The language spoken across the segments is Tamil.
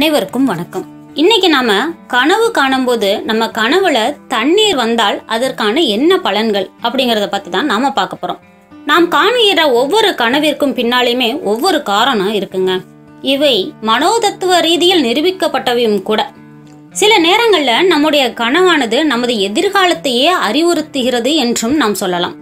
அனைவருக்கும் வணக்கம். இன்னைக்கு நாம கனவு காணும்போது நம்ம கனவுல தண்ணீர் வந்தால் அதற்கான என்ன பலன்கள் அப்படிங்கறத பத்தி தான் நாம பார்க்க போறோம். நாம் காணுகிற ஒவ்வொரு கனவிற்கும் பின்னாலேயுமே ஒவ்வொரு காரணம் இருக்குங்க. இவை மனோதத்துவ ரீதியில் நிரூபிக்கப்பட்டவையும் கூட. சில நேரங்கள்ல நம்முடைய கனவானது நமது எதிர்காலத்தையே அறிவுறுத்துகிறது என்றும் நாம் சொல்லலாம்.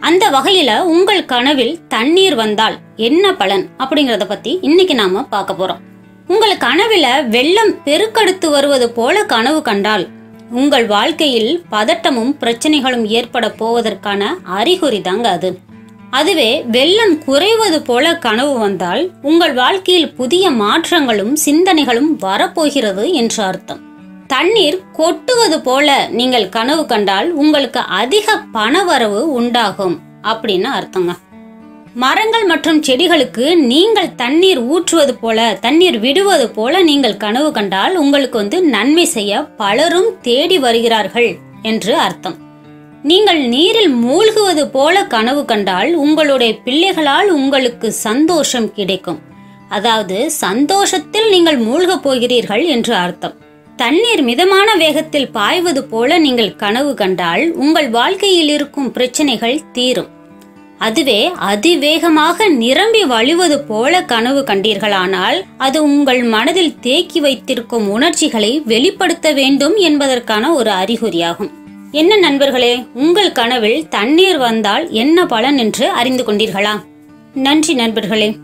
அந்த வகையில உங்கள் கனவில் தண்ணீர் வந்தால் என்ன பலன் அப்படிங்கறத பத்தி இன்னைக்கு நாம பார்க்க போறோம். உங்கள் கனவில வெள்ளம் பெருக்கெடுத்து வருவது போல கனவு கண்டால் உங்கள் வாழ்க்கையில் பதட்டமும் பிரச்சனைகளும் ஏற்பட போவதற்கான அறிகுறி தாங்க அது. அதுவே வெள்ளம் குறைவது போல கனவு வந்தால் உங்கள் வாழ்க்கையில் புதிய மாற்றங்களும் சிந்தனைகளும் வரப்போகிறது என்று அர்த்தம். தண்ணீர் கொட்டுவது போல நீங்கள் கனவு கண்டால் உங்களுக்கு அதிக பணவரவு உண்டாகும் அப்படின்னு அர்த்தங்க. மரங்கள் மற்றும் செடிகளுக்கு நீங்கள் தண்ணீர் ஊற்றுவது போல தண்ணீர் விடுவது போல நீங்கள் கனவு கண்டால் உங்களுக்கு வந்து நன்மை செய்ய பலரும் தேடி வருகிறார்கள் என்று அர்த்தம். நீங்கள் நீரில் மூழ்குவது போல கனவு கண்டால் உங்களுடைய பிள்ளைகளால் உங்களுக்கு சந்தோஷம் கிடைக்கும். அதாவது சந்தோஷத்தில் நீங்கள் மூழ்கப் போகிறீர்கள் என்று அர்த்தம். தண்ணீர் மிதமான வேகத்தில் பாய்வது போல நீங்கள் கனவு கண்டால் உங்கள் வாழ்க்கையில் இருக்கும் பிரச்சனைகள் தீரும். அதுவே அதிவேகமாக நிரம்பி வழிவது போல கனவு கண்டீர்களானால் அது உங்கள் மனதில் தேக்கி வைத்திருக்கும் உணர்ச்சிகளை வெளிப்படுத்த வேண்டும் என்பதற்கான ஒரு அறிகுறியாகும். என்ன நண்பர்களே உங்கள் கனவில் தண்ணீர் வந்தால் என்ன பலன் என்று அறிந்து கொண்டீர்களா? நன்றி நண்பர்களே.